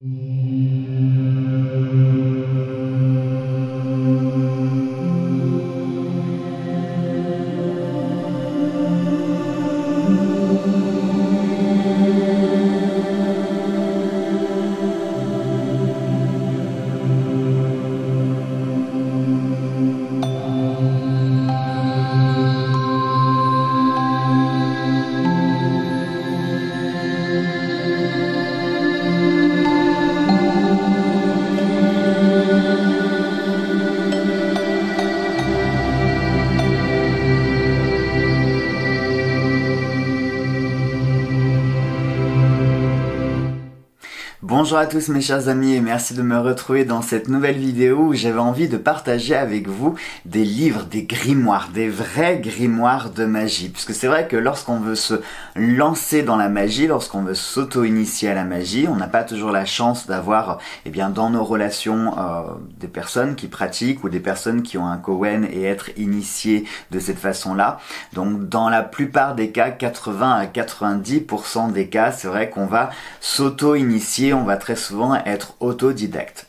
Yeah. Bonjour à tous mes chers amis et merci de me retrouver dans cette nouvelle vidéo où j'avais envie de partager avec vous des livres, des grimoires, des vrais grimoires de magie. Puisque c'est vrai que lorsqu'on veut se lancer dans la magie, lorsqu'on veut s'auto-initier à la magie, on n'a pas toujours la chance d'avoir eh bien dans nos relations euh, des personnes qui pratiquent ou des personnes qui ont un Cowen et être initiées de cette façon-là. Donc dans la plupart des cas, 80 à 90% des cas, c'est vrai qu'on va s'auto-initier on va très souvent être autodidacte.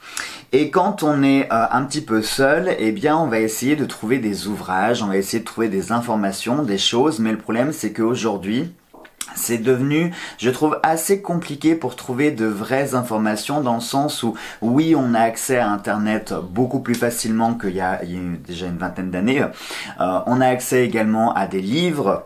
Et quand on est euh, un petit peu seul, eh bien, on va essayer de trouver des ouvrages, on va essayer de trouver des informations, des choses, mais le problème, c'est qu'aujourd'hui, c'est devenu, je trouve, assez compliqué pour trouver de vraies informations dans le sens où, oui, on a accès à Internet beaucoup plus facilement qu'il y a, déjà une vingtaine d'années. Euh, on a accès également à des livres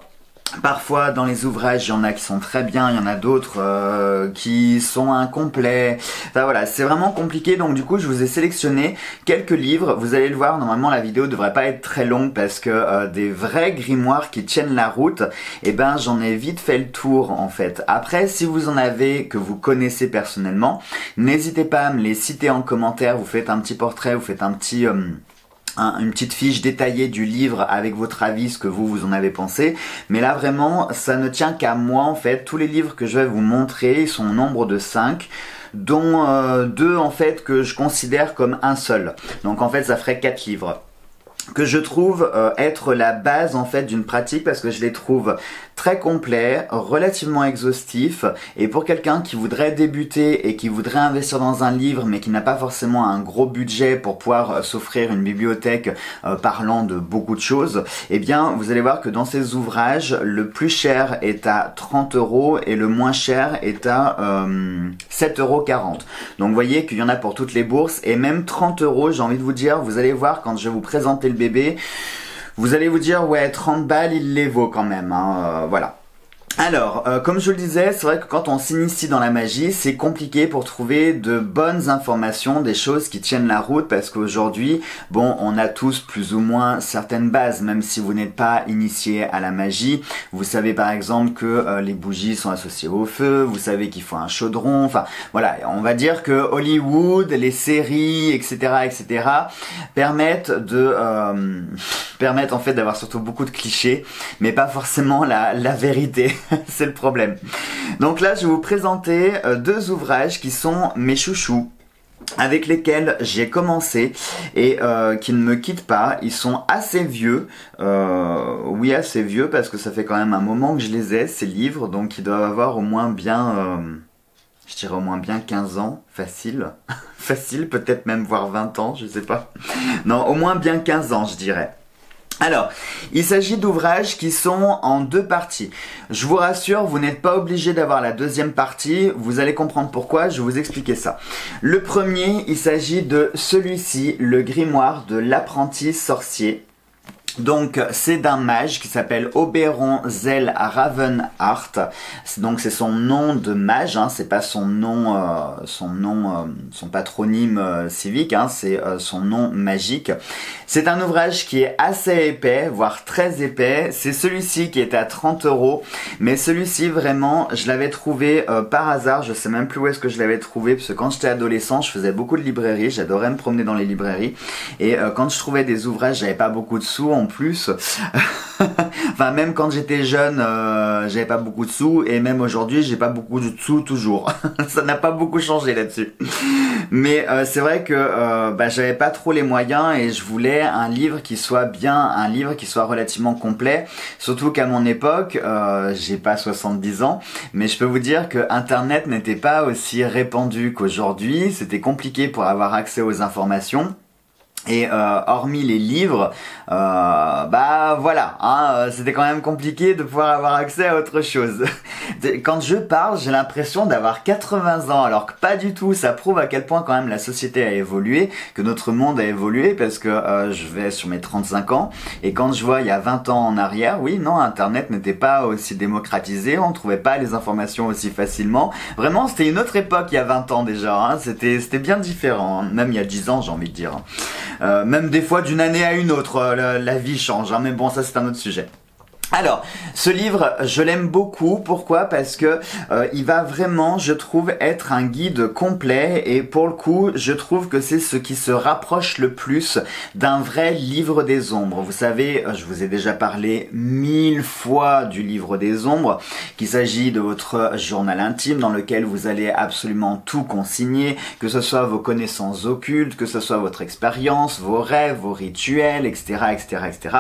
Parfois, dans les ouvrages, il y en a qui sont très bien, il y en a d'autres euh, qui sont incomplets. Enfin voilà, c'est vraiment compliqué. Donc du coup, je vous ai sélectionné quelques livres. Vous allez le voir, normalement la vidéo devrait pas être très longue parce que euh, des vrais grimoires qui tiennent la route, eh ben j'en ai vite fait le tour en fait. Après, si vous en avez que vous connaissez personnellement, n'hésitez pas à me les citer en commentaire. Vous faites un petit portrait, vous faites un petit euh, une petite fiche détaillée du livre avec votre avis, ce que vous vous en avez pensé. Mais là vraiment, ça ne tient qu'à moi en fait. Tous les livres que je vais vous montrer sont au nombre de 5 dont euh, deux en fait que je considère comme un seul. Donc en fait ça ferait quatre livres que je trouve euh, être la base en fait d'une pratique parce que je les trouve très complets, relativement exhaustifs et pour quelqu'un qui voudrait débuter et qui voudrait investir dans un livre mais qui n'a pas forcément un gros budget pour pouvoir euh, s'offrir une bibliothèque euh, parlant de beaucoup de choses, eh bien vous allez voir que dans ces ouvrages le plus cher est à 30 euros et le moins cher est à 7,40 euros. Donc voyez qu'il y en a pour toutes les bourses et même 30 euros j'ai envie de vous dire, vous allez voir quand je vais vous présenter bébé, vous allez vous dire ouais 30 balles il les vaut quand même. Hein, euh, voilà. Alors, euh, comme je le disais, c'est vrai que quand on s'initie dans la magie, c'est compliqué pour trouver de bonnes informations, des choses qui tiennent la route, parce qu'aujourd'hui, bon, on a tous plus ou moins certaines bases, même si vous n'êtes pas initié à la magie. Vous savez par exemple que euh, les bougies sont associées au feu, vous savez qu'il faut un chaudron, enfin voilà, on va dire que Hollywood, les séries, etc., etc., permettent de euh, permettent en fait d'avoir surtout beaucoup de clichés, mais pas forcément la, la vérité. c'est le problème. Donc là, je vais vous présenter euh, deux ouvrages qui sont mes chouchous avec lesquels j'ai commencé et euh, qui ne me quittent pas. Ils sont assez vieux, euh, oui assez vieux parce que ça fait quand même un moment que je les ai, ces livres, donc ils doivent avoir au moins bien, je dirais au moins bien 15 ans, facile, facile, peut-être même voire 20 ans, je sais pas. Non, au moins bien 15 ans je dirais. Alors, il s'agit d'ouvrages qui sont en deux parties. Je vous rassure, vous n'êtes pas obligé d'avoir la deuxième partie, vous allez comprendre pourquoi, je vais vous expliquer ça. Le premier, il s'agit de celui-ci, le grimoire de l'apprenti sorcier donc c'est d'un mage qui s'appelle Oberon Zel Ravenheart. Donc c'est son nom de mage, hein, c'est pas son nom, euh, son nom, euh, son patronyme euh, civique, hein, c'est son nom magique. C'est un ouvrage qui est assez épais, voire très épais. C'est celui-ci qui est à 30 euros, mais celui-ci vraiment, je l'avais trouvé par hasard. Je sais même plus où est-ce que je l'avais trouvé, parce que quand j'étais adolescent, je faisais beaucoup de librairies, j'adorais me promener dans les librairies, et quand je trouvais des ouvrages, j'avais pas beaucoup de sous en plus. enfin, même quand j'étais jeune, euh, j'avais pas beaucoup de sous, et même aujourd'hui, j'ai pas beaucoup de sous toujours. ça n'a pas beaucoup changé là-dessus. Mais euh, c'est vrai que euh, bah, j'avais pas trop les moyens et je voulais un livre qui soit bien, un livre qui soit relativement complet. Surtout qu'à mon époque, euh, j'ai pas 70 ans, mais je peux vous dire que Internet n'était pas aussi répandu qu'aujourd'hui. C'était compliqué pour avoir accès aux informations. Et euh, hormis les livres, euh, bah voilà, hein, euh, c'était quand même compliqué de pouvoir avoir accès à autre chose. quand je parle, j'ai l'impression d'avoir 80 ans, alors que pas du tout. Ça prouve à quel point quand même la société a évolué, que notre monde a évolué, parce que euh, je vais sur mes 35 ans, et quand je vois il y a 20 ans en arrière, oui, non, Internet n'était pas aussi démocratisé, on trouvait pas les informations aussi facilement. Vraiment, c'était une autre époque il y a 20 ans déjà. Hein, c'était c'était bien différent, hein. même il y a 10 ans, j'ai envie de dire. Euh, même des fois d'une année à une autre, euh, la, vie change. Hein, mais bon, ça c'est un autre sujet. Alors, ce livre, je l'aime beaucoup. Pourquoi? Parce que euh, il va vraiment, je trouve, être un guide complet. Et pour le coup, je trouve que c'est ce qui se rapproche le plus d'un vrai livre des ombres. Vous savez, je vous ai déjà parlé mille fois du livre des ombres, qu'il s'agit de votre journal intime dans lequel vous allez absolument tout consigner, que ce soit vos connaissances occultes, que ce soit votre expérience, vos rêves, vos rituels, etc., etc., etc.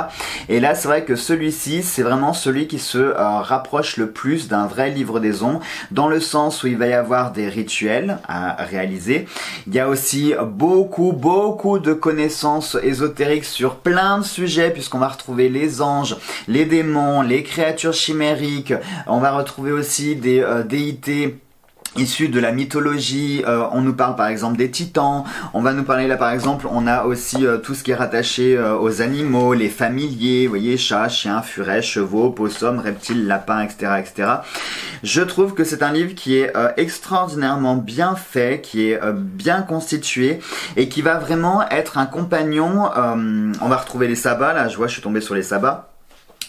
Et là, c'est vrai que celui-ci, c'est vraiment celui qui se euh, rapproche le plus d'un vrai livre des ombres, dans le sens où il va y avoir des rituels à réaliser. Il y a aussi beaucoup, beaucoup de connaissances ésotériques sur plein de sujets, puisqu'on va retrouver les anges, les démons, les créatures chimériques. On va retrouver aussi des euh, déités issus de la mythologie. Euh, on nous parle par exemple des titans. On va nous parler là par exemple, on a aussi euh, tout ce qui est rattaché euh, aux animaux, les familiers, vous voyez, chats, chiens, furets, chevaux, possums, reptiles, lapins, etc., etc. Je trouve que c'est un livre qui est extraordinairement bien fait, qui est bien constitué et qui va vraiment être un compagnon. on va retrouver les sabbats là. Je vois, je suis tombé sur les sabbats.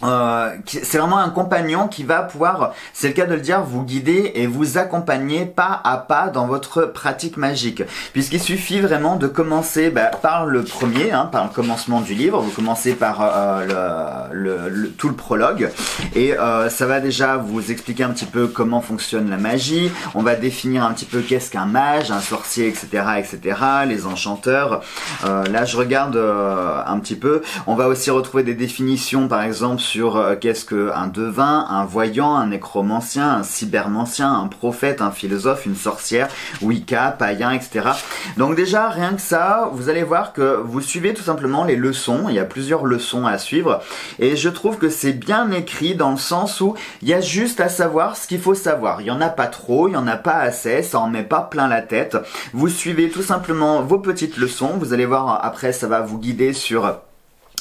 Euh, c'est vraiment un compagnon qui va pouvoir, c'est le cas de le dire, vous guider et vous accompagner pas à pas dans votre pratique magique. Puisqu'il suffit vraiment de commencer bah, par le premier, hein, par le commencement du livre. Vous commencez par euh, le, tout le prologue et euh, ça va déjà vous expliquer un petit peu comment fonctionne la magie. On va définir un petit peu qu'est-ce qu'un mage, un sorcier, etc., etc. Les enchanteurs. là, je regarde un petit peu. On va aussi retrouver des définitions, par exemple sur euh, qu'est-ce qu'un devin, un voyant, un nécromancien, un cybermancien, un prophète, un philosophe, une sorcière, Wicca, païen, etc. Donc déjà, rien que ça, vous allez voir que vous suivez tout simplement les leçons. Il y a plusieurs leçons à suivre. Et je trouve que c'est bien écrit dans le sens où il y a juste à savoir ce qu'il faut savoir. Il y en a pas trop, il y en a pas assez, ça en met pas plein la tête. Vous suivez tout simplement vos petites leçons. Vous allez voir après, ça va vous guider sur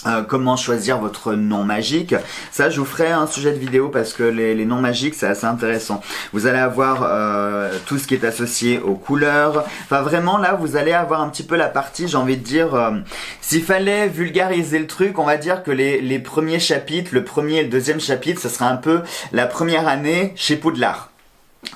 euh, comment choisir votre nom magique. Ça, je vous ferai un sujet de vidéo parce que les, noms magiques, c'est assez intéressant. Vous allez avoir euh, tout ce qui est associé aux couleurs. Enfin, vraiment, là, vous allez avoir un petit peu la partie, j'ai envie de dire, euh, s'il fallait vulgariser le truc, on va dire que les, les premiers chapitres, le premier et le deuxième chapitre, ce sera un peu la première année chez Poudlard.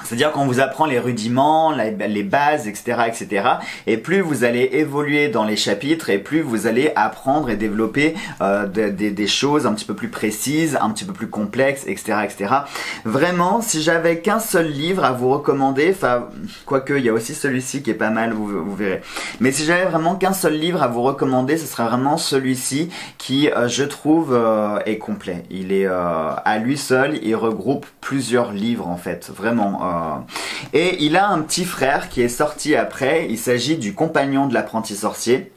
C'est-à-dire qu'on vous apprend les rudiments, les bases, etc., etc. Et plus vous allez évoluer dans les chapitres, et plus vous allez apprendre et développer euh, des, choses un petit peu plus précises, un petit peu plus complexes, etc., etc. Vraiment, si j'avais qu'un seul livre à vous recommander, enfin, quoique il y a aussi celui-ci qui est pas mal, vous, verrez. Mais si j'avais vraiment qu'un seul livre à vous recommander, ce serait vraiment celui-ci qui, euh, je trouve, euh, est complet. Il est à lui seul, il regroupe plusieurs livres en fait, vraiment. Euh, et il a un petit frère qui est sorti après. Il s'agit du compagnon de l'apprenti sorcier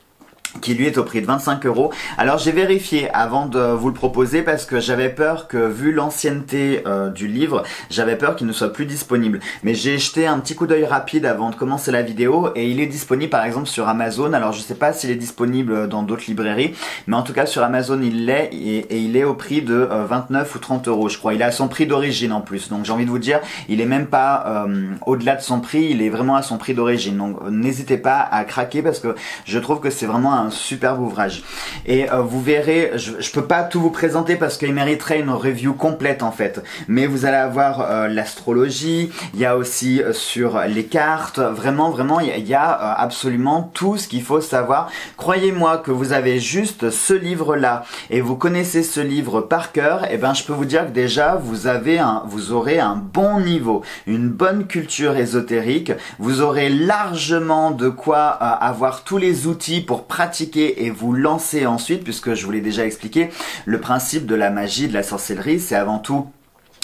qui lui est au prix de 25 euros. Alors j'ai vérifié avant de vous le proposer parce que j'avais peur que vu l'ancienneté euh, du livre, j'avais peur qu'il ne soit plus disponible. Mais j'ai jeté un petit coup d'œil rapide avant de commencer la vidéo et il est disponible par exemple sur Amazon. Alors je sais pas s'il est disponible dans d'autres librairies, mais en tout cas sur Amazon il l'est et, il est au prix de 29 euh, ou 30 euros je crois. Il est à son prix d'origine en plus. Donc j'ai envie de vous dire, il est même pas euh, au-delà de son prix, il est vraiment à son prix d'origine. Donc n'hésitez pas à craquer parce que je trouve que c'est vraiment un un superbe ouvrage. Et vous verrez, je, peux pas tout vous présenter parce qu'il mériterait une review complète en fait. Mais vous allez avoir l'astrologie, il y a aussi sur les cartes, vraiment, vraiment, il y a absolument tout ce qu'il faut savoir. Croyez-moi que vous avez juste ce livre-là et vous connaissez ce livre par cœur, et eh ben je peux vous dire que déjà vous avez un, vous aurez un bon niveau, une bonne culture ésotérique. Vous aurez largement de quoi euh, avoir tous les outils pour pratiquer et vous lancer ensuite, puisque je vous l'ai déjà expliqué, le principe de la magie, de la sorcellerie, c'est avant tout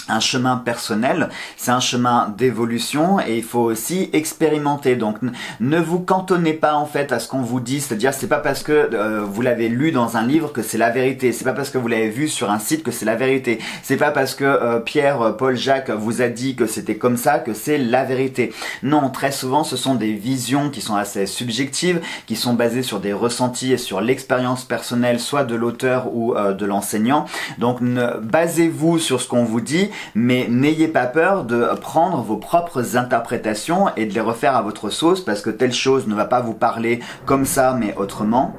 un chemin personnel, c'est un chemin d'évolution et il faut aussi expérimenter. Donc ne vous cantonnez pas en fait à ce qu'on vous dit, c'est-à-dire c'est pas parce que euh, vous l'avez lu dans un livre que c'est la vérité, c'est pas parce que vous l'avez vu sur un site que c'est la vérité, c'est pas parce que euh, Pierre, Paul, Jacques vous a dit que c'était comme ça que c'est la vérité. Non, très souvent ce sont des visions qui sont assez subjectives, qui sont basées sur des ressentis et sur l'expérience personnelle soit de l'auteur ou euh, de l'enseignant. Donc basez-vous sur ce qu'on vous dit mais n'ayez pas peur de prendre vos propres interprétations et de les refaire à votre sauce parce que telle chose ne va pas vous parler comme ça mais autrement.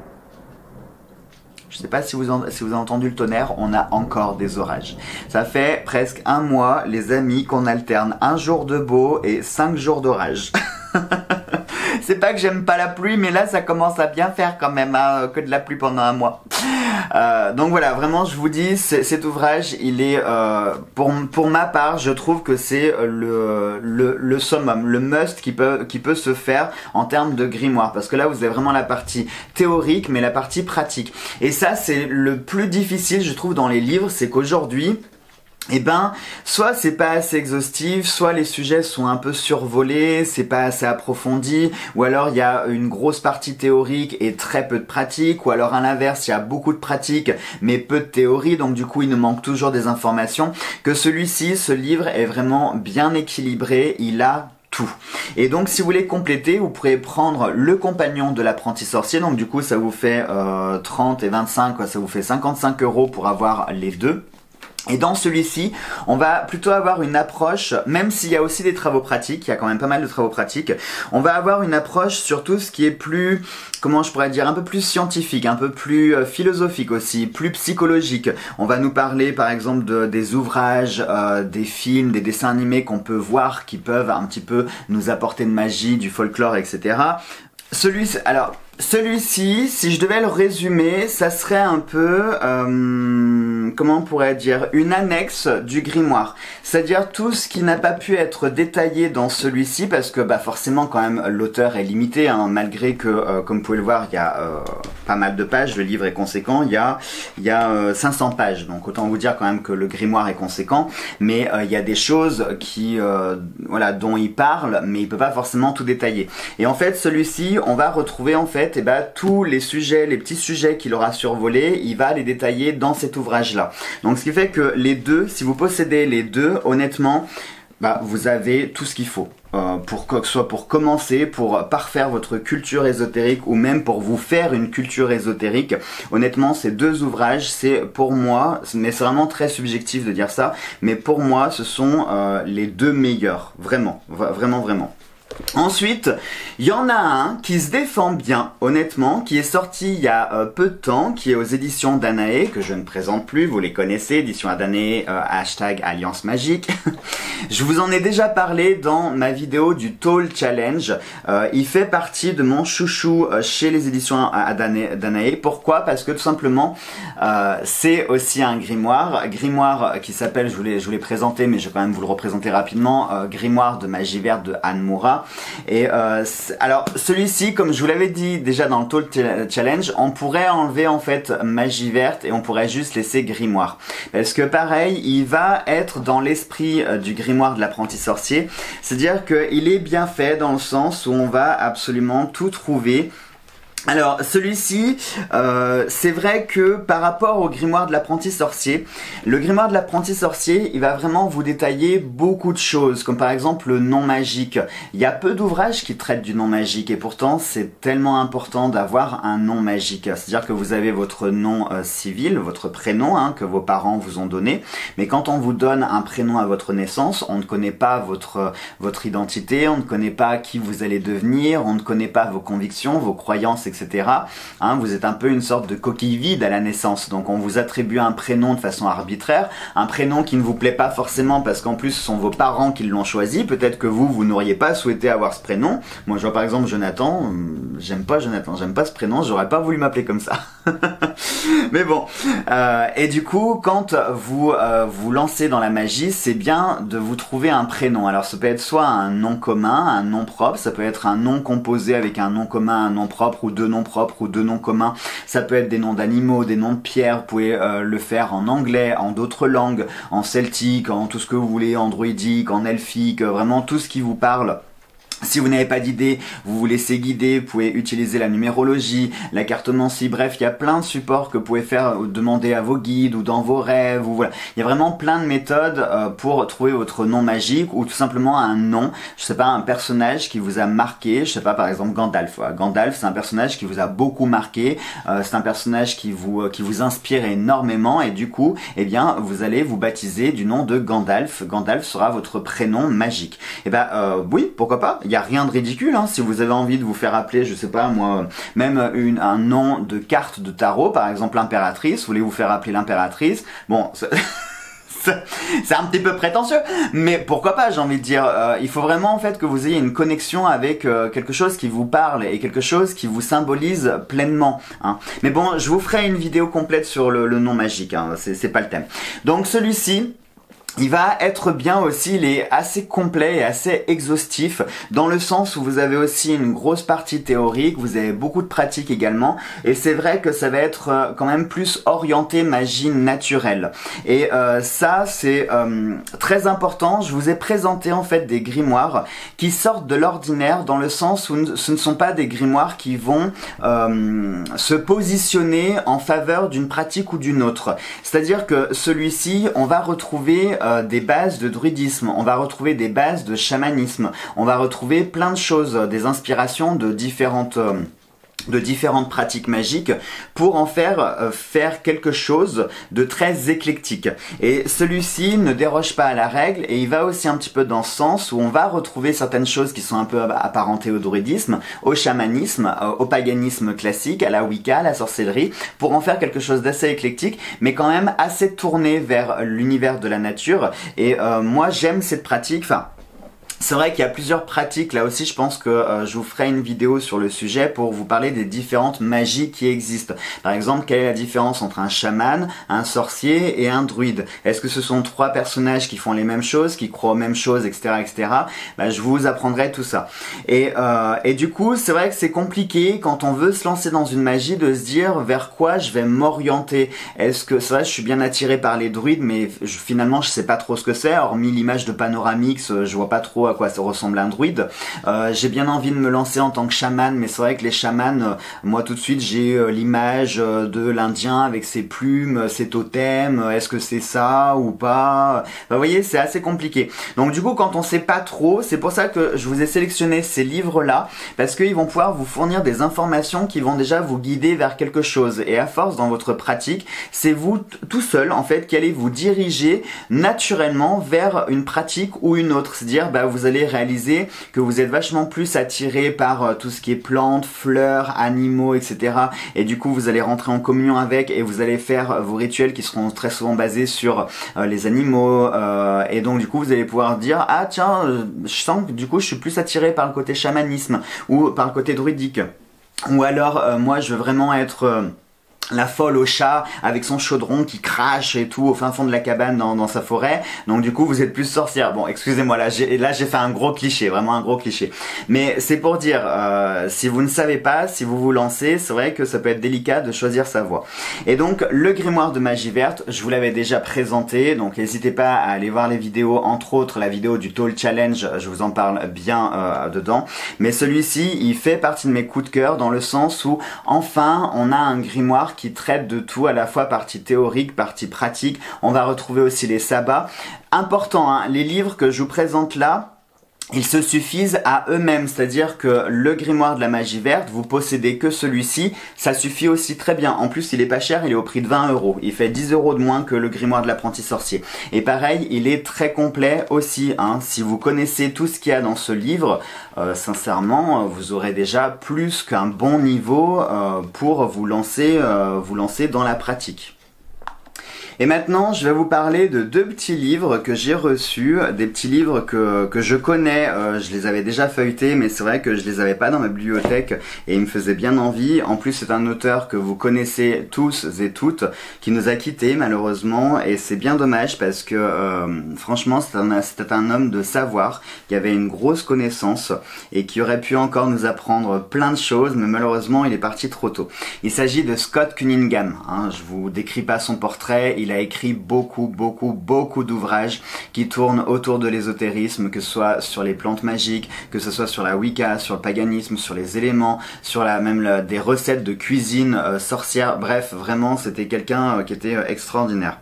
Je ne sais pas si vous, si vous avez entendu le tonnerre, on a encore des orages. Ça fait presque un mois, les amis, qu'on alterne un jour de beau et cinq jours d'orage. c'est pas que j'aime pas la pluie, mais là ça commence à bien faire quand même hein, que de la pluie pendant un mois. Euh, donc voilà, vraiment, je vous dis, cet ouvrage, il est euh, pour pour ma part, je trouve que c'est le, le le summum, le must qui peut qui peut se faire en termes de grimoire, parce que là vous avez vraiment la partie théorique, mais la partie pratique. Et ça, c'est le plus difficile, je trouve, dans les livres, c'est qu'aujourd'hui eh ben, soit c'est pas assez exhaustif, soit les sujets sont un peu survolés, c'est pas assez approfondi, ou alors il y a une grosse partie théorique et très peu de pratique, ou alors à l'inverse, il y a beaucoup de pratique mais peu de théorie, donc du coup il nous manque toujours des informations. Que celui-ci, ce livre est vraiment bien équilibré, il a tout. Et donc si vous voulez compléter, vous pourrez prendre le compagnon de l'apprenti sorcier, donc du coup ça vous fait 30 euh, et 25, quoi, ça vous fait 55 euros pour avoir les deux. Et dans celui-ci, on va plutôt avoir une approche, même s'il y a aussi des travaux pratiques, il y a quand même pas mal de travaux pratiques, on va avoir une approche sur tout ce qui est plus, comment je pourrais dire, un peu plus scientifique, un peu plus euh, philosophique aussi, plus psychologique. On va nous parler par exemple de, des ouvrages, euh, des films, des dessins animés qu'on peut voir qui peuvent un petit peu nous apporter de magie, du folklore, etc. Celui, alors celui-ci, si je devais le résumer, ça serait un peu, euh, comment on pourrait dire, une annexe du grimoire. C'est-à-dire tout ce qui n'a pas pu être détaillé dans celui-ci, parce que bah forcément quand même l'auteur est limité, hein, malgré que, euh, comme vous pouvez le voir, il y a euh, pas mal de pages, le livre est conséquent, il y a, il y a 500 pages, donc autant vous dire quand même que le grimoire est conséquent, mais il y a des choses qui, voilà, dont il parle, mais il peut pas forcément tout détailler. Et en fait, celui-ci, on va retrouver en fait et eh ben, tous les sujets, les petits sujets qu'il aura survolés, il va les détailler dans cet ouvrage-là. Donc ce qui fait que les deux, si vous possédez les deux, honnêtement, bah, vous avez tout ce qu'il faut. Euh, pour que ce soit pour commencer, pour parfaire votre culture ésotérique ou même pour vous faire une culture ésotérique. Honnêtement, ces deux ouvrages, c'est pour moi, mais c'est vraiment très subjectif de dire ça, mais pour moi, ce sont euh, les deux meilleurs, vraiment, vraiment, vraiment. Ensuite, il y en a un qui se défend bien, honnêtement, qui est sorti il y a euh, peu de temps, qui est aux éditions Danae, que je ne présente plus, vous les connaissez, édition Danae, euh, hashtag Alliance Magique. je vous en ai déjà parlé dans ma vidéo du Tall Challenge. Euh, il fait partie de mon chouchou chez les éditions Danae. Pourquoi? Parce que tout simplement, c'est aussi un grimoire, grimoire qui s'appelle, je vous l'ai présenté, mais je vais quand même vous le représenter rapidement, grimoire de magie verte de Anne Moura. Et euh, alors celui-ci, comme je vous l'avais dit déjà dans le Tool Challenge, on pourrait enlever en fait magie verte et on pourrait juste laisser grimoire. Parce que pareil, il va être dans l'esprit euh, du grimoire de l'apprenti sorcier. C'est-à-dire qu'il est bien fait dans le sens où on va absolument tout trouver alors celui-ci, euh, c'est vrai que par rapport au grimoire de l'apprenti sorcier, le grimoire de l'apprenti sorcier, il va vraiment vous détailler beaucoup de choses, comme par exemple le nom magique. Il y a peu d'ouvrages qui traitent du nom magique et pourtant c'est tellement important d'avoir un nom magique. C'est-à-dire que vous avez votre nom euh, civil, votre prénom hein, que vos parents vous ont donné, mais quand on vous donne un prénom à votre naissance, on ne connaît pas votre votre identité, on ne connaît pas qui vous allez devenir, on ne connaît pas vos convictions, vos croyances, etc etc. Hein, vous êtes un peu une sorte de coquille vide à la naissance, donc on vous attribue un prénom de façon arbitraire, un prénom qui ne vous plaît pas forcément parce qu'en plus ce sont vos parents qui l'ont choisi, peut-être que vous, vous n'auriez pas souhaité avoir ce prénom. Moi je vois par exemple Jonathan, hum, j'aime pas Jonathan, j'aime pas ce prénom, j'aurais pas voulu m'appeler comme ça. Mais bon, euh, et du coup, quand vous euh, vous lancez dans la magie, c'est bien de vous trouver un prénom. Alors ça peut être soit un nom commun, un nom propre, ça peut être un nom composé avec un nom commun, un nom propre, ou deux noms propres, ou deux noms communs. Ça peut être des noms d'animaux, des noms de pierres. Vous pouvez euh, le faire en anglais, en d'autres langues, en celtique, en tout ce que vous voulez, en druidique, en elfique, vraiment tout ce qui vous parle. Si vous n'avez pas d'idée, vous vous laissez guider, vous pouvez utiliser la numérologie, la cartomancie, bref, il y a plein de supports que vous pouvez faire, euh, demander à vos guides ou dans vos rêves, ou voilà. Il y a vraiment plein de méthodes euh, pour trouver votre nom magique ou tout simplement un nom, je sais pas, un personnage qui vous a marqué, je sais pas, par exemple Gandalf. Gandalf, c'est un personnage qui vous a beaucoup marqué, euh, c'est un personnage qui vous, qui vous inspire énormément et du coup, eh bien, vous allez vous baptiser du nom de Gandalf. Gandalf sera votre prénom magique. Et eh ben, oui, pourquoi pas il n'y a rien de ridicule. Hein, si vous avez envie de vous faire appeler, je sais pas moi, même une, un nom de carte de tarot, par exemple l'impératrice, vous voulez vous faire appeler l'impératrice, bon... c'est un petit peu prétentieux, mais pourquoi pas, j'ai envie de dire. Euh, il faut vraiment en fait que vous ayez une connexion avec euh, quelque chose qui vous parle et quelque chose qui vous symbolise pleinement. Hein. Mais bon, je vous ferai une vidéo complète sur le, le nom magique, hein, c'est pas le thème. Donc celui-ci, il va être bien aussi, il est assez complet et assez exhaustif dans le sens où vous avez aussi une grosse partie théorique, vous avez beaucoup de pratiques également et c'est vrai que ça va être euh, quand même plus orienté magie naturelle. Et euh, ça c'est euh, très important, je vous ai présenté en fait des grimoires qui sortent de l'ordinaire dans le sens où ce ne sont pas des grimoires qui vont se positionner en faveur d'une pratique ou d'une autre. C'est-à-dire que celui-ci, on va retrouver euh, des bases de druidisme, on va retrouver des bases de chamanisme, on va retrouver plein de choses, des inspirations de différentes... Euh, de différentes pratiques magiques pour en faire euh, faire quelque chose de très éclectique. Et celui-ci ne déroge pas à la règle et il va aussi un petit peu dans ce sens où on va retrouver certaines choses qui sont un peu apparentées au druidisme, au chamanisme, euh, au paganisme classique, à la Wicca, à la sorcellerie, pour en faire quelque chose d'assez éclectique, mais quand même assez tourné vers l'univers de la nature. Et euh, moi j'aime cette pratique, enfin c'est vrai qu'il y a plusieurs pratiques, là aussi je pense que euh, je vous ferai une vidéo sur le sujet pour vous parler des différentes magies qui existent. Par exemple, quelle est la différence entre un chaman, un sorcier et un druide? Est-ce que ce sont trois personnages qui font les mêmes choses, qui croient aux mêmes choses, etc. etc. Bah, je vous apprendrai tout ça. Et, euh, et du coup, c'est vrai que c'est compliqué quand on veut se lancer dans une magie de se dire vers quoi je vais m'orienter. Est-ce que, c'est vrai, je suis bien attiré par les druides, mais finalement je sais pas trop ce que c'est, hormis l'image de Panoramix, je vois pas trop à quoi ça ressemble un druide. Euh, j'ai bien envie de me lancer en tant que chaman, mais c'est vrai que les chamans, euh, moi tout de suite j'ai euh, l'image de l'Indien avec ses plumes, ses totems. Est-ce que c'est ça ou pas? Vous voyez, c'est assez compliqué. Donc du coup, quand on sait pas trop, c'est pour ça que je vous ai sélectionné ces livres-là parce qu'ils vont pouvoir vous fournir des informations qui vont déjà vous guider vers quelque chose. Et à force dans votre pratique, c'est vous tout seul en fait qui allez vous diriger naturellement vers une pratique ou une autre. C'est-à-dire, bah, vous vous allez réaliser que vous êtes vachement plus attiré par euh, tout ce qui est plantes, fleurs, animaux, etc. Et du coup, vous allez rentrer en communion avec et vous allez faire euh, vos rituels qui seront très souvent basés sur euh, les animaux. et donc, du coup, vous allez pouvoir dire, ah tiens, je sens que du coup, je suis plus attiré par le côté chamanisme ou par le côté druidique. Ou alors, moi, je veux vraiment être la folle au chat avec son chaudron qui crache et tout au fin fond de la cabane dans, sa forêt. Donc du coup vous êtes plus sorcière. Bon excusez-moi là j'ai là j'ai fait un gros cliché, vraiment un gros cliché. Mais c'est pour dire euh, si vous ne savez pas, si vous vous lancez, c'est vrai que ça peut être délicat de choisir sa voie. Et donc le grimoire de magie verte, je vous l'avais déjà présenté, donc n'hésitez pas à aller voir les vidéos, entre autres la vidéo du Tall Challenge, je vous en parle bien euh, dedans. Mais celui-ci, il fait partie de mes coups de cœur dans le sens où enfin on a un grimoire qui traite de tout, à la fois partie théorique, partie pratique. On va retrouver aussi les sabbats. Important, hein, les livres que je vous présente là, ils se suffisent à eux-mêmes, c'est-à-dire que le grimoire de la magie verte, vous possédez que celui-ci, ça suffit aussi très bien. En plus, il est pas cher, il est au prix de 20 euros. Il fait 10 euros de moins que le grimoire de l'apprenti sorcier. Et pareil, il est très complet aussi. Hein. Si vous connaissez tout ce qu'il y a dans ce livre, euh, sincèrement, vous aurez déjà plus qu'un bon niveau euh, pour vous lancer, euh, vous lancer dans la pratique. Et maintenant, je vais vous parler de deux petits livres que j'ai reçus, des petits livres que, que je connais, euh, je les avais déjà feuilletés, mais c'est vrai que je les avais pas dans ma bibliothèque et ils me faisaient bien envie. En plus, c'est un auteur que vous connaissez tous et toutes, qui nous a quittés malheureusement, et c'est bien dommage parce que euh, franchement, c'était un, un homme de savoir, qui avait une grosse connaissance et qui aurait pu encore nous apprendre plein de choses, mais malheureusement, il est parti trop tôt. Il s'agit de Scott Cunningham. Hein, je vous décris pas son portrait a écrit beaucoup, beaucoup, beaucoup d'ouvrages qui tournent autour de l'ésotérisme, que ce soit sur les plantes magiques, que ce soit sur la Wicca, sur le paganisme, sur les éléments, sur la même des recettes de cuisine euh, sorcière. Bref, vraiment, c'était quelqu'un euh, qui était euh, extraordinaire.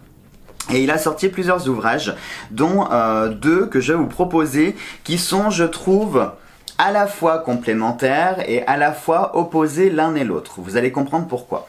Et il a sorti plusieurs ouvrages, dont deux que je vais vous proposer, qui sont, je trouve, à la fois complémentaires et à la fois opposés l'un et l'autre. Vous allez comprendre pourquoi.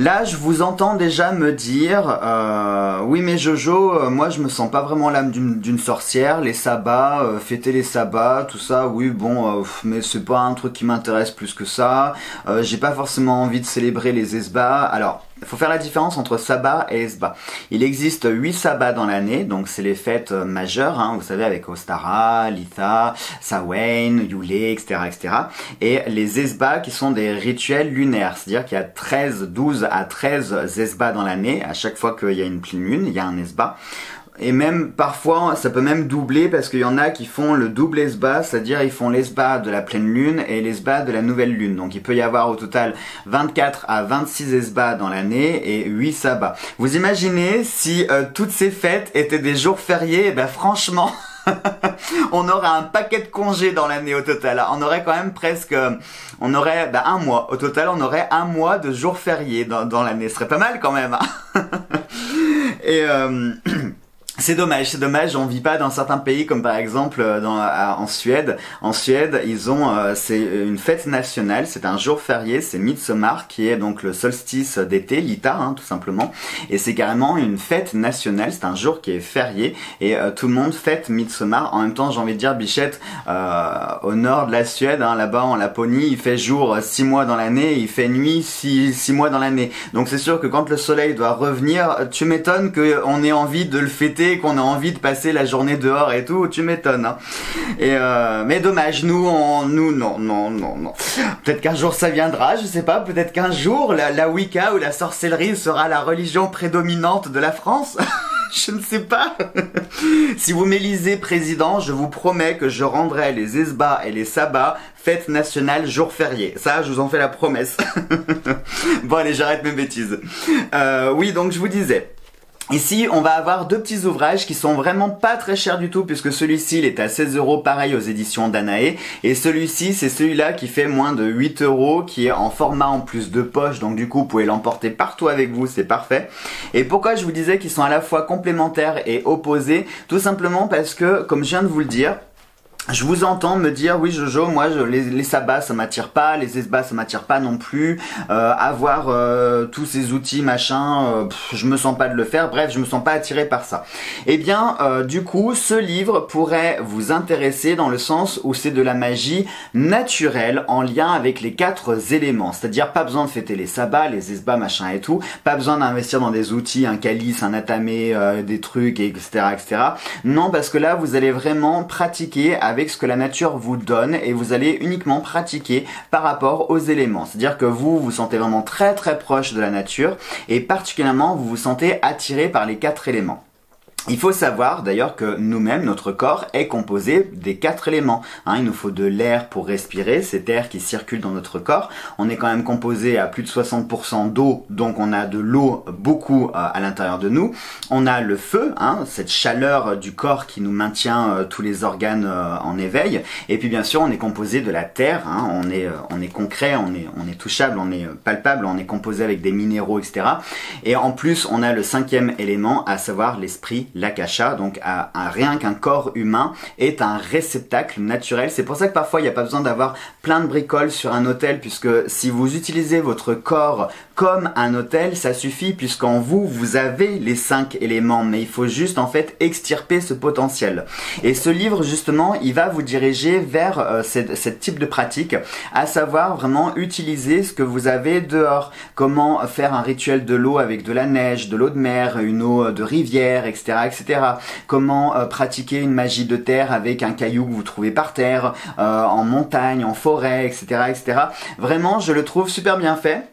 Là, je vous entends déjà me dire, euh, oui mais Jojo, euh, moi je me sens pas vraiment l'âme d'une sorcière, les sabbats, euh, fêter les sabbats, tout ça, oui bon, mais c'est pas un truc qui m'intéresse plus que ça. J'ai pas forcément envie de célébrer les esbats. Alors, il faut faire la différence entre sabbat et esba. Il existe 8 sabbats dans l'année, donc c'est les fêtes majeures, hein, vous savez, avec Ostara, Litha, Samhain, Yule, etc., etc. Et les esbats qui sont des rituels lunaires, c'est-à-dire qu'il y a 13, 12 à 13 esbats dans l'année. À chaque fois qu'il y a une pleine lune, il y a un esbat. Et même parfois, ça peut même doubler parce qu'il y en a qui font le double esba, c'est-à-dire ils font l'esba de la pleine lune et l'esba de la nouvelle lune. Donc il peut y avoir au total 24 à 26 esbats dans l'année et 8 sabbats. Vous imaginez si euh, toutes ces fêtes étaient des jours fériés, et eh ben franchement... on aurait un paquet de congés dans l'année au total. On aurait quand même presque, on aurait ben, un mois. Au total, on aurait un mois de jours fériés dans, dans l'année. Ce serait pas mal quand même. Hein. Et euh, C'est dommage, c'est dommage, on vit pas dans certains pays comme par exemple euh, dans, en Suède. En Suède, ils ont, euh, c'est une fête nationale, c'est un jour férié, c'est Midsommar qui est donc le solstice d'été, l'Ita hein, tout simplement. Et c'est carrément une fête nationale, c'est un jour qui est férié et euh, tout le monde fête Midsommar. En même temps, j'ai envie de dire, Bichette, au nord de la Suède, hein, là-bas en Laponie, il fait jour six mois dans l'année, il fait nuit six, six mois dans l'année. Donc c'est sûr que quand le soleil doit revenir, tu m'étonnes qu'on ait envie de le fêter qu'on a envie de passer la journée dehors et tout, tu m'étonnes. Hein. Euh, mais dommage, nous, nous, non, non, non, non. Peut-être qu'un jour ça viendra, je sais pas. Peut-être qu'un jour la, la Wicca ou la sorcellerie sera la religion prédominante de la France. je ne sais pas. si vous m'élisez président, je vous promets que je rendrai les esbats et les sabbats fête nationale jour férié. Ça, je vous en fais la promesse. bon allez, j'arrête mes bêtises. Euh, oui, donc je vous disais. Ici, on va avoir deux petits ouvrages qui sont vraiment pas très chers du tout puisque celui-ci, il est à 16 euros pareil aux éditions Danae. Et celui-ci, c'est celui-là qui fait moins de 8 euros, qui est en format en plus de poche, donc du coup, vous pouvez l'emporter partout avec vous, c'est parfait. Et pourquoi je vous disais qu'ils sont à la fois complémentaires et opposés? Tout simplement parce que, comme je viens de vous le dire, je vous entends me dire oui Jojo moi je, les, les sabbats ça m'attire pas les esbats ça m'attire pas non plus. Euh, avoir euh, tous ces outils machin euh, je me sens pas de le faire. Bref je me sens pas attiré par ça. Et eh bien euh, du coup ce livre pourrait vous intéresser dans le sens où c'est de la magie naturelle en lien avec les quatre éléments. C'est à dire pas besoin de fêter les sabbats les esbats machin et tout. Pas besoin d'investir dans des outils un calice un atamé des trucs etc etc non parce que là vous allez vraiment pratiquer avec ce que la nature vous donne et vous allez uniquement pratiquer par rapport aux éléments. C'est-à-dire que vous vous sentez vraiment très très proche de la nature et particulièrement vous vous sentez attiré par les quatre éléments. Il faut savoir d'ailleurs que nous-mêmes, notre corps est composé des quatre éléments. Hein, il nous faut de l'air pour respirer, cet air qui circule dans notre corps. On est quand même composé à plus de 60% d'eau, donc on a de l'eau beaucoup euh, à l'intérieur de nous. On a le feu, hein, cette chaleur du corps qui nous maintient euh, tous les organes euh, en éveil. Et puis bien sûr, on est composé de la terre. Hein, on est, on est concret, on est, on est touchable, on est palpable, on est composé avec des minéraux, etc. Et en plus, on a le cinquième élément, à savoir l'esprit l'akasha, donc rien qu'un corps humain, est un réceptacle naturel. C'est pour ça que parfois il n'y a pas besoin d'avoir plein de bricoles sur un hôtel, puisque si vous utilisez votre corps comme un hôtel, ça suffit, puisqu'en vous, vous avez les cinq éléments, mais il faut juste en fait extirper ce potentiel. Et ce livre, justement, il va vous diriger vers euh, ce type de pratique, à savoir vraiment utiliser ce que vous avez dehors, comment faire un rituel de l'eau avec de la neige, de l'eau de mer, une eau de rivière, etc., Comment euh, pratiquer une magie de terre avec un caillou que vous trouvez par terre, euh, en montagne, en forêt, etc., etc. Vraiment, je le trouve super bien fait.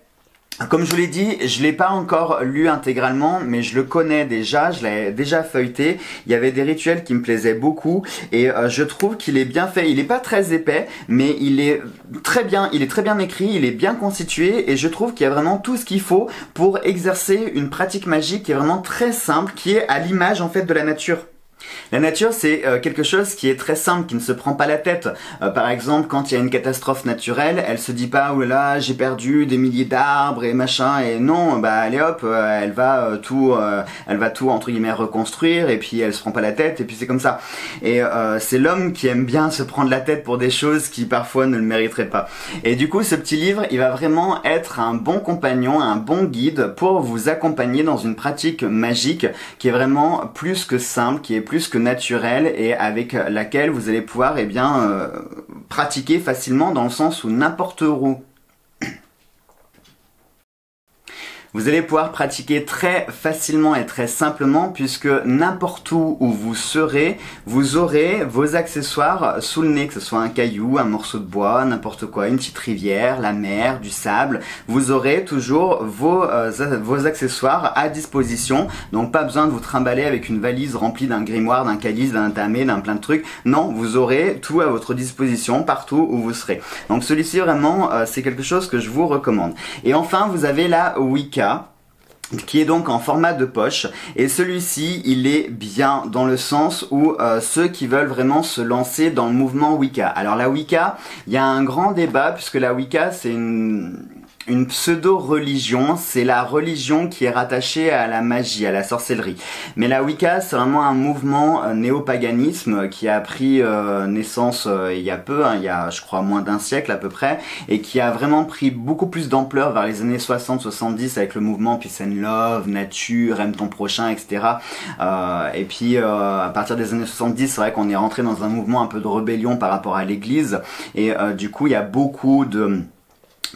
Comme je vous l'ai dit, je l'ai pas encore lu intégralement, mais je le connais déjà, je l'ai déjà feuilleté. Il y avait des rituels qui me plaisaient beaucoup et euh, je trouve qu'il est bien fait. Il est pas très épais, mais il est très bien, il est très bien écrit, il est bien constitué et je trouve qu'il y a vraiment tout ce qu'il faut pour exercer une pratique magique qui est vraiment très simple, qui est à l'image en fait de la nature. La nature, c'est euh, quelque chose qui est très simple, qui ne se prend pas la tête. Euh, par exemple, quand il y a une catastrophe naturelle, elle se dit pas, oh là, j'ai perdu des milliers d'arbres et machin, et non, bah allez hop, euh, elle va tout, elle va tout entre guillemets reconstruire, et puis elle se prend pas la tête, et puis c'est comme ça. Et c'est l'homme qui aime bien se prendre la tête pour des choses qui parfois ne le mériteraient pas. Et du coup, ce petit livre, il va vraiment être un bon compagnon, un bon guide pour vous accompagner dans une pratique magique qui est vraiment plus que simple, qui est plus que naturelle et avec laquelle vous allez pouvoir eh bien, euh, pratiquer facilement dans le sens où n'importe où Vous allez pouvoir pratiquer très facilement et très simplement puisque n'importe où où vous serez, vous aurez vos accessoires sous le nez, que ce soit un caillou, un morceau de bois, n'importe quoi, une petite rivière, la mer, du sable. Vous aurez toujours vos, euh, vos accessoires à disposition. Donc pas besoin de vous trimballer avec une valise remplie d'un grimoire, d'un calice, d'un tamé, d'un plein de trucs. Non, vous aurez tout à votre disposition partout où vous serez. Donc celui-ci vraiment, euh, c'est quelque chose que je vous recommande. Et enfin, vous avez la Qui est donc en format de poche et celui-ci il est bien dans le sens où euh, ceux qui veulent vraiment se lancer dans le mouvement Wicca. Alors la Wicca, il y a un grand débat puisque la Wicca c'est une une pseudo-religion, c'est la religion qui est rattachée à la magie, à la sorcellerie. Mais la Wicca, c'est vraiment un mouvement euh, néopaganisme qui a pris euh, naissance euh, il y a peu, hein, il y a je crois moins d'un siècle à peu près, et qui a vraiment pris beaucoup plus d'ampleur vers les années 60-70 avec le mouvement Peace Love, Nature, aime ton prochain, etc. et puis à partir des années 70, c'est vrai qu'on est rentré dans un mouvement un peu de rébellion par rapport à l'Église, et du coup il y a beaucoup de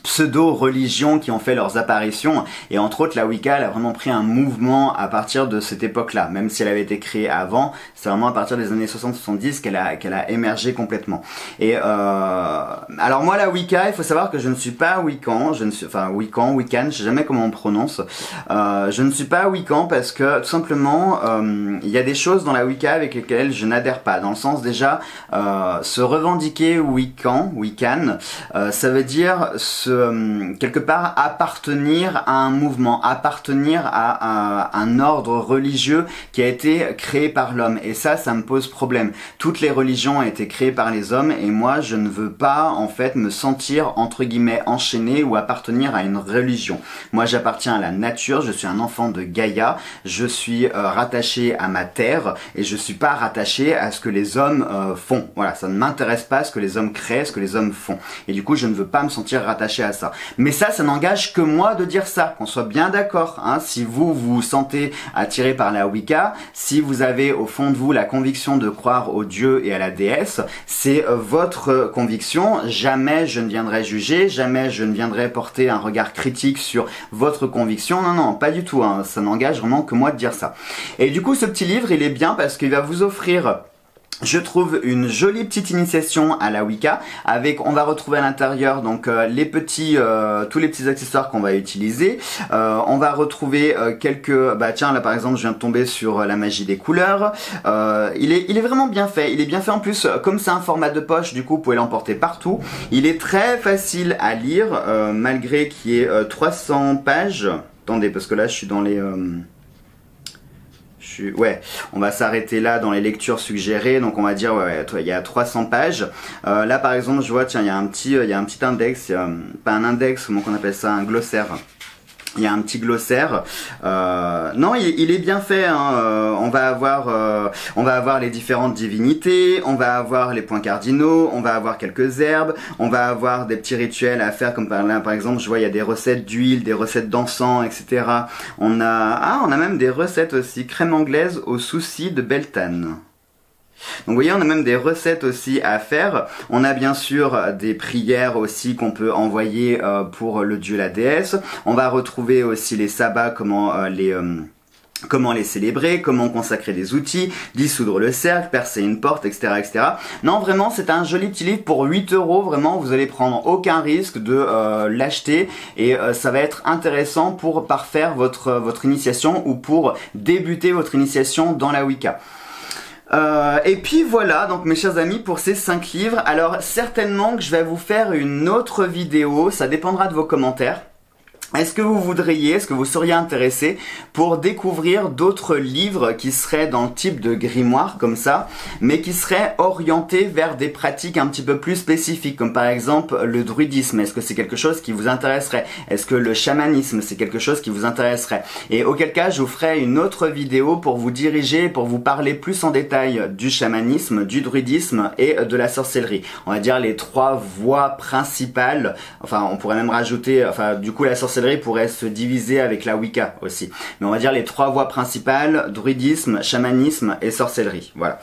pseudo-religions qui ont fait leurs apparitions. Et entre autres la Wicca elle a vraiment pris un mouvement à partir de cette époque-là. Même si elle avait été créée avant c'est vraiment à partir des années 60-70 qu'elle a qu'elle a émergé complètement. Et euh, alors moi la Wicca il faut savoir que je ne suis pas Wiccan je ne suis enfin Wiccan Wiccan je sais jamais comment on prononce. Euh, je ne suis pas Wiccan parce que tout simplement euh, il y a des choses dans la Wicca avec lesquelles je n'adhère pas. Dans le sens déjà euh, se revendiquer Wiccan Wiccan euh, ça veut dire euh, quelque part appartenir à un mouvement, appartenir à, un ordre religieux qui a été créé par l'homme. Et ça, ça me pose problème. Toutes les religions ont été créées par les hommes et moi, je ne veux pas en fait me sentir entre guillemets enchaîné ou appartenir à une religion. Moi, j'appartiens à la nature. Je suis un enfant de Gaïa. Je suis euh, rattaché à ma terre et je suis pas rattaché à ce que les hommes euh, font. Voilà, ça ne m'intéresse pas ce que les hommes créent, ce que les hommes font. Et du coup, je ne veux pas me sentir rattaché à ça. Mais ça, ça n'engage que moi de dire ça, qu'on soit bien d'accord. Hein. Si vous vous sentez attiré par la Wicca, si vous avez au fond de vous la conviction de croire au Dieu et à la déesse, c'est euh, votre conviction. Jamais je ne viendrai juger, jamais je ne viendrai porter un regard critique sur votre conviction. Non, non, pas du tout. Hein. Ça n'engage vraiment que moi de dire ça. Et du coup, ce petit livre, il est bien parce qu'il va vous offrir je trouve une jolie petite initiation à la Wicca avec on va retrouver à l'intérieur donc euh, les petits euh, tous les petits accessoires qu'on va utiliser. Euh, on va retrouver quelques bah tiens là par exemple je viens de tomber sur la magie des couleurs. Il est il est vraiment bien fait. Il est bien fait en plus comme c'est un format de poche du coup vous pouvez l'emporter partout. Il est très facile à lire malgré qu'il y ait 300 pages. Attendez parce que là je suis dans les ouais, on va s'arrêter là dans les lectures suggérées. Donc on va dire, ouais, il y a 300 pages. Euh, là par exemple, je vois, tiens, il y a un petit, il y a un petit index, pas un index, comment on appelle ça, un glossaire. Il y a un petit glossaire. Euh, non, il, est bien fait. Hein. Euh, on va avoir, euh, on va avoir les différentes divinités, on va avoir les points cardinaux, on va avoir quelques herbes, on va avoir des petits rituels à faire, comme par là, par exemple, je vois il y a des recettes d'huile, des recettes d'encens, etc. On a, ah, on a même des recettes aussi crème anglaise au souci de Beltane. Donc vous voyez, on a même des recettes aussi à faire. On a bien sûr des prières aussi qu'on peut envoyer euh, pour le dieu, la déesse. On va retrouver aussi les sabbats, comment euh, les... Euh, comment les célébrer, comment consacrer des outils, dissoudre le cercle, percer une porte, etc. etc. Non, vraiment, c'est un joli petit livre pour 8 euros. Vraiment, vous allez prendre aucun risque de l'acheter et ça va être intéressant pour parfaire votre, votre initiation ou pour débuter votre initiation dans la Wicca. Euh, et puis voilà, donc mes chers amis, pour ces 5 livres. Alors certainement que je vais vous faire une autre vidéo, ça dépendra de vos commentaires. Est-ce que vous voudriez, est-ce que vous seriez intéressé pour découvrir d'autres livres qui seraient dans le type de grimoire comme ça, mais qui seraient orientés vers des pratiques un petit peu plus spécifiques, comme par exemple le druidisme? Est-ce que c'est quelque chose qui vous intéresserait? Est-ce que le chamanisme c'est quelque chose qui vous intéresserait? Et auquel cas, je vous ferai une autre vidéo pour vous diriger, pour vous parler plus en détail du chamanisme, du druidisme et de la sorcellerie. On va dire les trois voies principales. Enfin, on pourrait même rajouter, enfin, du coup, la sorcellerie pourrait se diviser avec la Wicca aussi. Mais on va dire les trois voies principales, druidisme, chamanisme et sorcellerie. Voilà.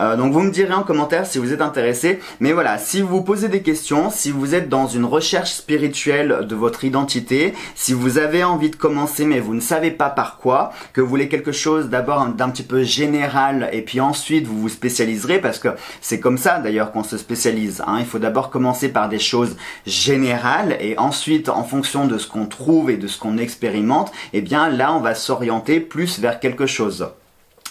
Euh, donc vous me direz en commentaire si vous êtes intéressé. Mais voilà, si vous vous posez des questions, si vous êtes dans une recherche spirituelle de votre identité, si vous avez envie de commencer mais vous ne savez pas par quoi, que vous voulez quelque chose d'abord d'un petit peu général et puis ensuite vous vous spécialiserez parce que c'est comme ça d'ailleurs qu'on se spécialise. Hein. Il faut d'abord commencer par des choses générales et ensuite en fonction de ce qu'on trouve et de ce qu'on expérimente, eh bien là on va s'orienter plus vers quelque chose.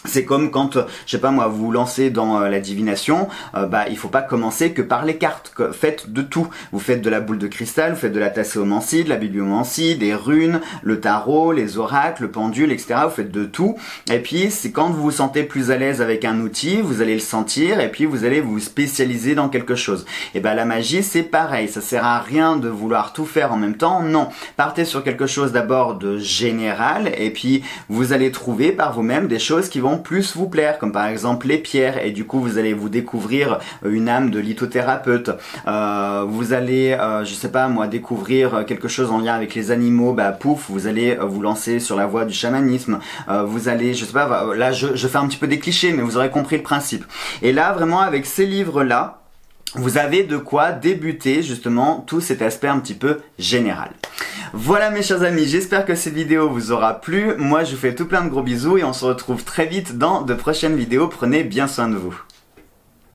C'est comme quand, je sais pas moi, vous vous lancez dans euh, la divination, euh, bah il faut pas commencer que par les cartes. Faites de tout. Vous faites de la boule de cristal, vous faites de la tasséomancie, de la bibliomancie, des runes, le tarot, les oracles, le pendule, etc. Vous faites de tout. Et puis c'est quand vous vous sentez plus à l'aise avec un outil, vous allez le sentir et puis vous allez vous spécialiser dans quelque chose. Et ben la magie c'est pareil. Ça sert à rien de vouloir tout faire en même temps. Non. Partez sur quelque chose d'abord de général et puis vous allez trouver par vous-même des choses qui plus vous plaire, comme par exemple les pierres, et du coup vous allez vous découvrir une âme de lithothérapeute. Euh, vous allez, euh, je sais pas moi, découvrir quelque chose en lien avec les animaux, bah pouf, vous allez vous lancer sur la voie du chamanisme. Euh, vous allez, je sais pas, là je, je fais un petit peu des clichés, mais vous aurez compris le principe. Et là vraiment avec ces livres là, vous avez de quoi débuter justement tout cet aspect un petit peu général. Voilà mes chers amis, j'espère que cette vidéo vous aura plu. Moi je vous fais tout plein de gros bisous et on se retrouve très vite dans de prochaines vidéos. Prenez bien soin de vous.